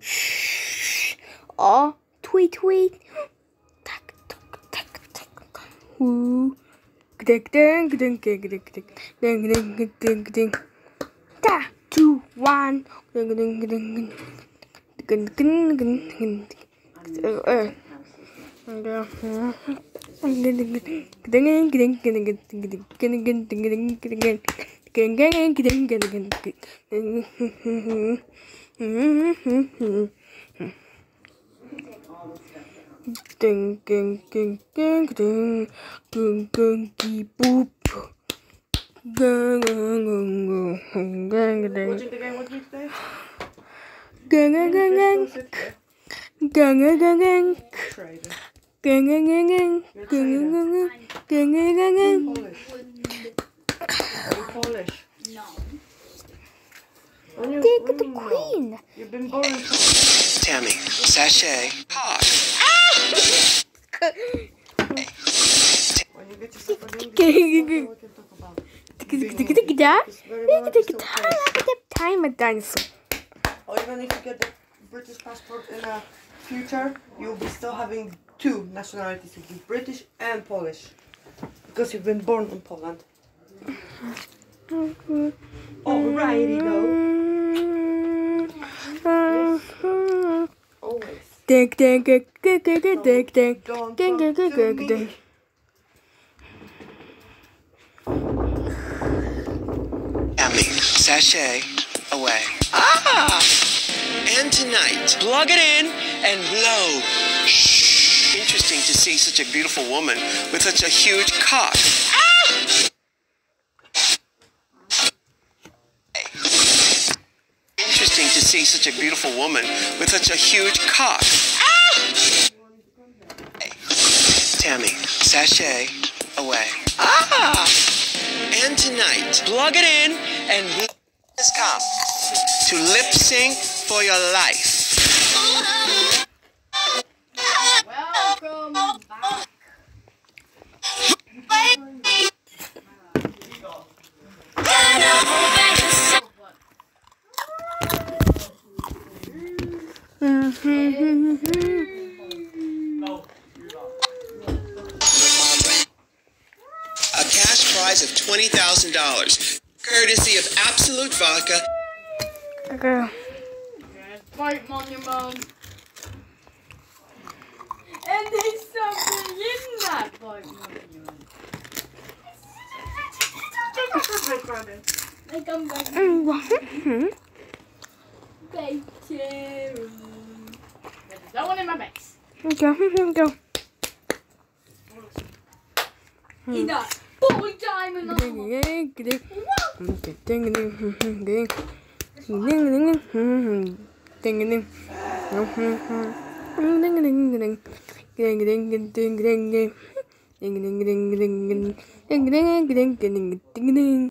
Shh. Oh, tweet tweet. Tak tak tak tak. Woo. Ding ding ding ding ding ding ding ding ding ding. Da two one. Ding ding ding ding. Ding ding ding ding. Uh. Ding ding ding ding ding ding ding ding boop. Gang gang Ding ding ding ding ding ding ding ding boop. Gang gang gang gang gang. What you think? What you think? Gang gang gang gang. Gang gang gang gang. Gang gang gang gang. Gang gang gang gang. Gang gang gang gang. Polish? No. When you, Take the you know, queen. You've been born Tammy, sachet, hot. When you get yourself we can talk about. Time a dinosaur. Or even if you get the British passport in the future, you'll be still having two nationalities. You'll be British and Polish. Because you've been born in Poland. Alrighty though. Always. Tick, tick, tick, tick, tick, tick, tick, tick. Don't Tick, talk tick, tick, to tick, me. tick. Tammy, sashay, away. Ah! And tonight, plug it in and blow. Shh. Interesting to see such a beautiful woman with such a huge cock. Ah! Interesting to see such a beautiful woman with such a huge cock. Ah! Tammy, sashay, away. Ah! And tonight, plug it in and has come to lip sync for your life. A cash prize of $20,000, courtesy of Absolut Vodka. Okay. Fight monument. And there's something in that fight monument. I come back. Mm, what? Thank you. There's no one in my base. Okay, go. In that full diamond Ding, armor. ding, ding. What? Ding, ding, ding, ding, ding. Ding, ding, ding, ding, ding. Ding, ding, ding, ding. Ding, ding, ding, ding, ding, ding. Ding, ding, ding, ding, ding. Ding, ding, ding, ding, ding, ding, ding.